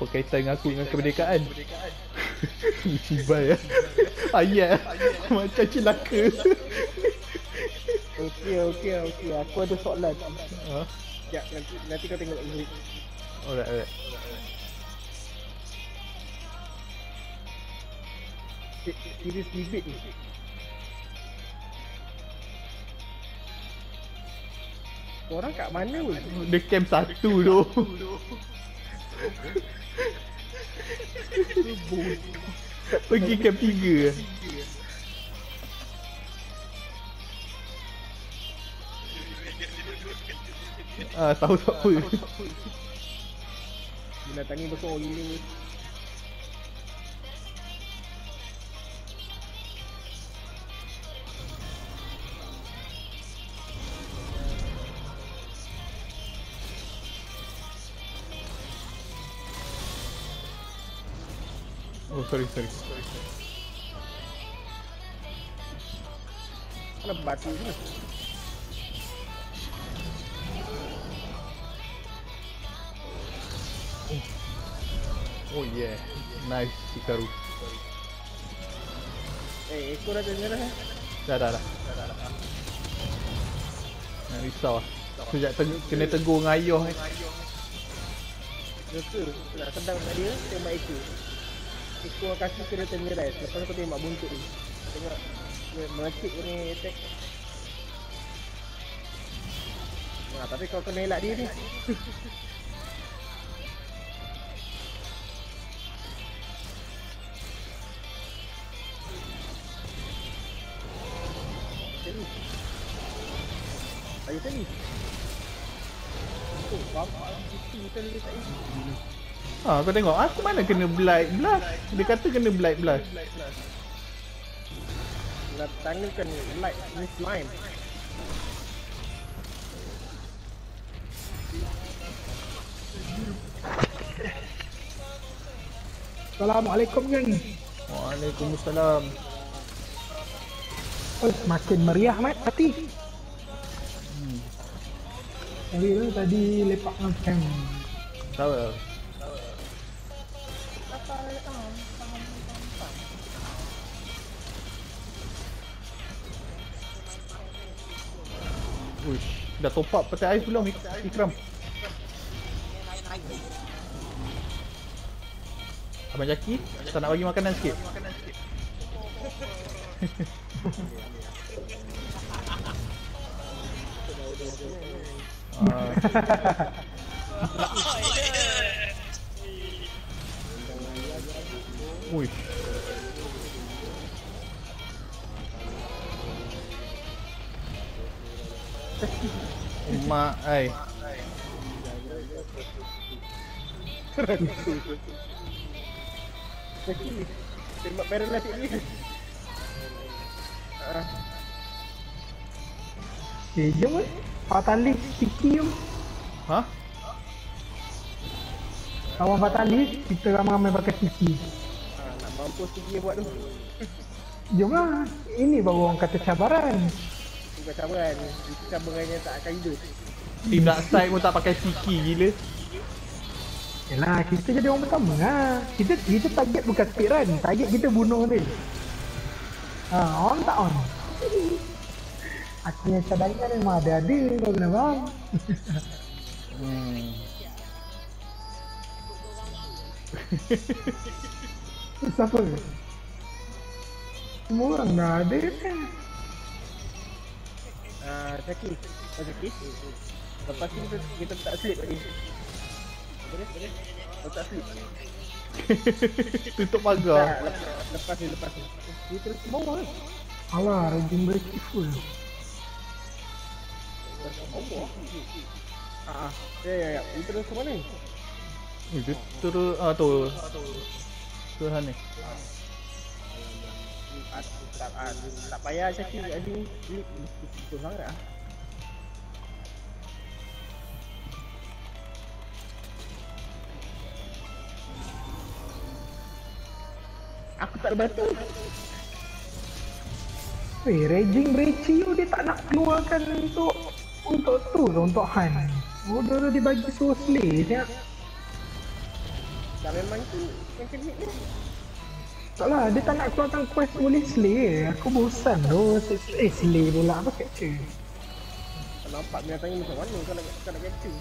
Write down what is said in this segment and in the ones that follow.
Apa kaitan dengan aku dengan kemerdekaan? Cibai ya. Ayat macam celaka. Okey, okey, okey. Aku ada soalan. Ha? Sekejap, nanti, nanti kau tengok lagi. Alright, alright. Series bibit ni. Korang kat mana pun? Dia camp satu tu. Pergi camp tiga. Ah, tahu tak apa. Binatang ni besar gini. Oh, sorry, sorry. Mana batu ni? Oh yeah. Nice, Hikaru. Eh, ekor dah dengar dah. Dah, dah, dah. Jangan risau lah. Sekejap teng- kena tegur dengan ayah ni. Betul. Nak sedang kat dia, tembak ekor. Ekor kaki kena tengerai. Lepas kau tembak buntut ni. Tengok. Dia melecik ni attack. Nah, tapi kau kena elak dia ni. Ayo sini. Oh, bapak itu kita letak ini. Ha, kau tengok. Aku mana kena blight blast. Dia kata kena blight blast. Nak tanyakan light miss line. Assalamualaikum geng. Waalaikumsalam. Oh, makin meriah mat hati. Hmm. Tapi tu tadi lepak dengan camp. Tahu Uish, dah top up petai ais belum Ik- Ikram? Abang Jaki, tak nak bagi makanan sikit? Ah, Uish. Mak ai. Tembak paralytic ni. Ah, Eh, jom eh. Fatalis sticky jom. Ha? Kawan Fatalis, kita ramai-ramai pakai sticky. Mampus tu dia buat tu. Jom lah. Ini baru orang kata cabaran. Bukan cabaran. Itu cabarannya tak akan hidup. Team nak side pun tak pakai siki gila. Yelah, kita jadi orang pertama lah. Kita kita target bukan speedrun. Target kita bunuh dia. Ha, on tak on? Akhirnya cadangan memang ada-ada. Kau kena faham. Hmm. Siapa? Semua orang dah ada kan? Ah, Zaki. Oh, Zaki. Lepas ni kita, kita tak slip lagi. Boleh? Boleh? Letak slip. Tutup Tak, pagar. lepas, lepas ni, lepas ni. Dia terus ke bawah kan? Alah, rejim breaking full. Terus ke bawah. Ah, ah. Ya, ya, ya. Dia terus ke mana? Eh, Dia terus ah tu. Tuhan ni. Tak, ah, tak payah kat sini. Slip. Betul sangat ah. Aku tak ada batu. Eh, raging tu dia tak nak keluarkan untuk untuk tu tu, untuk Han. Oh, dia dah dibagi suruh slay. Tengok. Tak memang tu yang kena ni. Tak lah, dia tak nak keluarkan quest boleh slay. Aku bosan tu, eh slay pula, apa capture? Tak nampak binatang ni macam mana kau nak kau nak capture.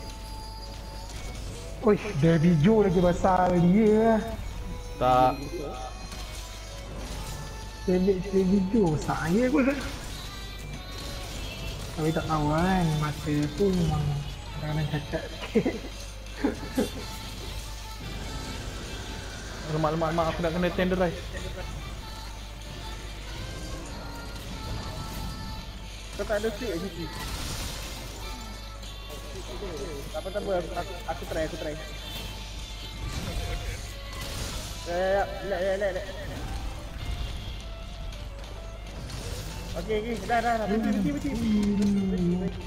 Oish, Baby Joe lagi besar dia. Lah Tak. Savage Baby Joe, saya pun. Tapi tak tahu kan, mata tu memang kadang-kadang cacat sikit Lemak lemak lemak aku nak kena tenderize. Kau tak ada kat situ. Tak apa tak apa aku, aku, aku try aku try. Ya ya ya, relax relax relax. Okey okey, dah dah dah, berhenti berhenti berhenti.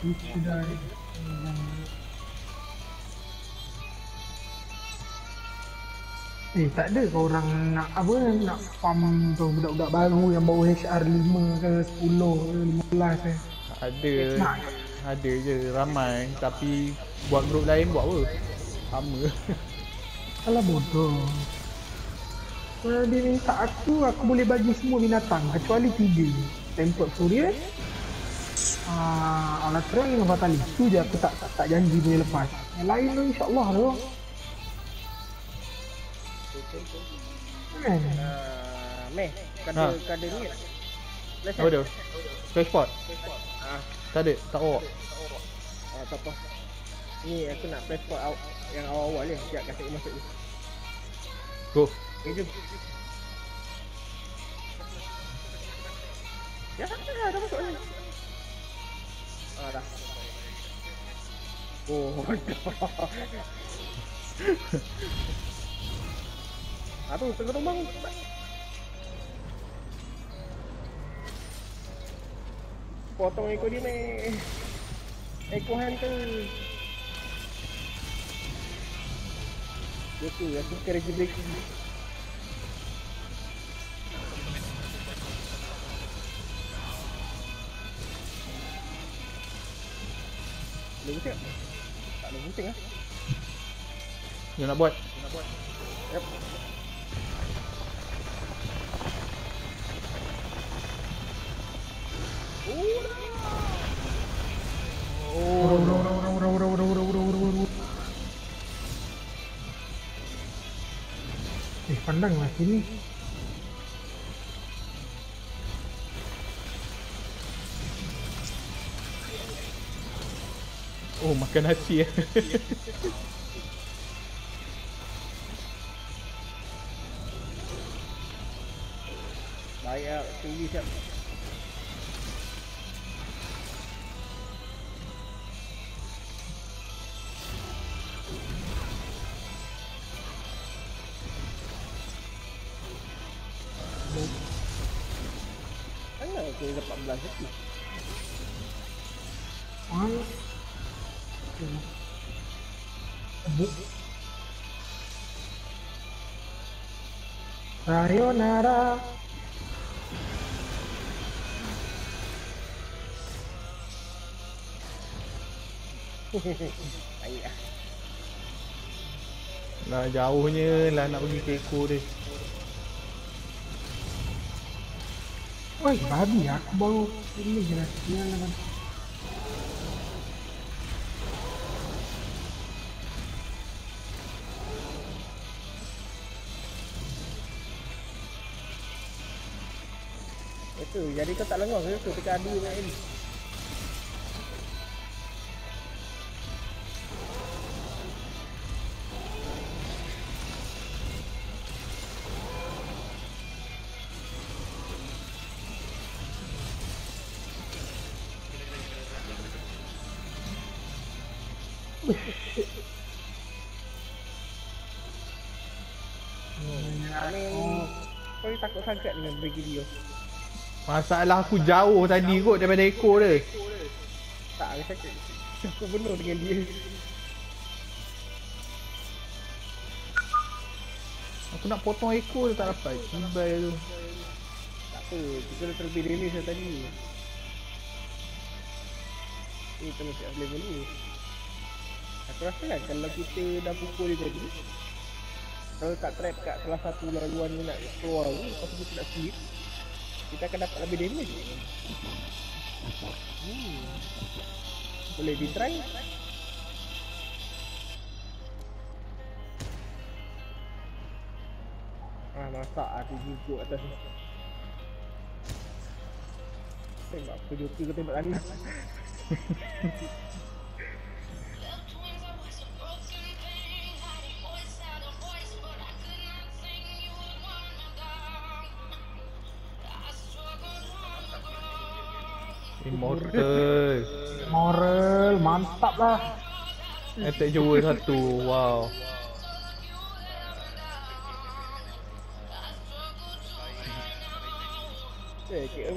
Berhenti, berhenti. Eh tak ada ke orang nak apa nak farm tu budak-budak baru yang bawa HR 5 ke 10 ke 15 ke. Ada. Nak. Ada je ramai tapi buat grup lain buat apa? Sama. Alah bodoh. Kalau dia minta aku, aku boleh bagi semua binatang kecuali tiga. Tempat Surya, uh, Alatran dengan Fatali. Itu je aku tak, tak, tak janji boleh lepas. Yang lain tu insyaAllah tu. Kan? Ah, meh, kada Ha. kada ni. Let's Apa tu? Fresh pot? Ah, Tak ada, tak awak. ah tak apa. Ni aku nak spot awak yang awal-awal ni. Sekejap kasi aku masuk ni. Go. Eh, jom. Ya, dah, dah masuk ni. Ah, dah. Oh, dah. Tu, tengah tumbang. Potong ekor dia ni. Ekor hunter. Dia tu, aku kerja breaking. Boleh pusing tak? Tak boleh pusing lah. Dia nak buat. Yep. Ura, ura, ura, ura, ura, ura, ura, ura, ura, ura, ura. Eh, pandanglah sini. Oh, makan nasi eh. Baik lah, tinggi siap. Okay, dapat belas lagi. Okay. Tebuk. Sayonara. Hehehe. Ayah. Nah, jauhnya lah nak pergi keko dia. Oi, babi aku baru ini je lah, lah. Itu, jadi kau tak lengah ke tu tekan adu dengan Eli? Kau takut sangat dengan break video. Masalah aku jauh tadi kot daripada ekor dia. Tak, aku sakit. Aku penuh dengan dia. Aku nak potong ekor dia tak dapat. Cibai tu. Tak apa, kita dah terlebih rilis dah tadi. Ni kita masih level ni. Aku Aku rasa kan kalau kita dah pukul dia tadi Kalau tak trap kat salah satu laluan ni nak keluar tu Lepas kita nak sleep Kita akan dapat lebih damage. Hmm. Boleh di try. Ah masak ada juga atas ni. Tembak aku joker ke tembak tadi Immortal. Moral, mantap lah. Attack Jawa satu. Wow. Eh, kira